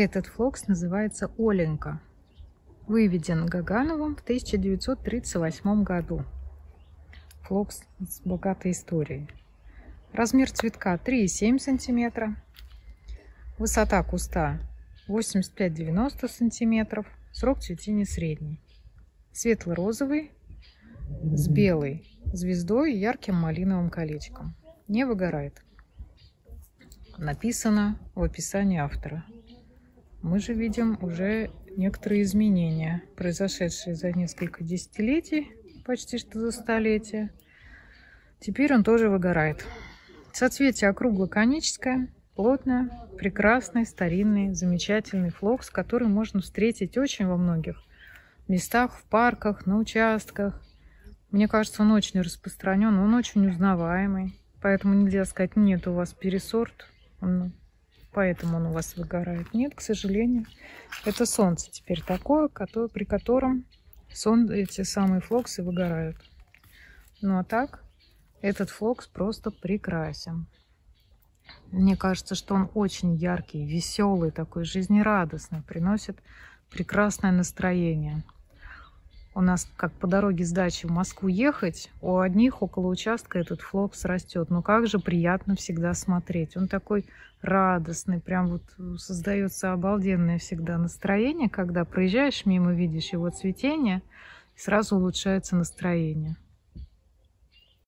Этот флокс называется Оленька. Выведен Гагановым в 1938 году. Флокс с богатой историей. Размер цветка 3,7 см. Высота куста 85-90 см. Срок цветения средний. Светло-розовый с белой звездой и ярким малиновым колечком. Не выгорает. Написано в описании автора. Мы же видим уже некоторые изменения, произошедшие за несколько десятилетий, почти что за столетие. Теперь он тоже выгорает. Соцветие округло-коническое, плотное, прекрасный, старинный, замечательный флокс, который можно встретить очень во многих местах, в парках, на участках. Мне кажется, он очень распространен, он очень узнаваемый. Поэтому нельзя сказать, нет, у вас пересорт. Он поэтому он у вас выгорает. Нет, к сожалению. Это солнце теперь такое, при котором сон, эти самые флоксы выгорают. Ну а так, этот флокс просто прекрасен. Мне кажется, что он очень яркий, веселый, такой жизнерадостный, приносит прекрасное настроение у нас как по дороге с дачи в Москву ехать, у одних около участка этот флокс растет. Но как же приятно всегда смотреть. Он такой радостный, прям вот создается обалденное всегда настроение, когда проезжаешь мимо, видишь его цветение, и сразу улучшается настроение.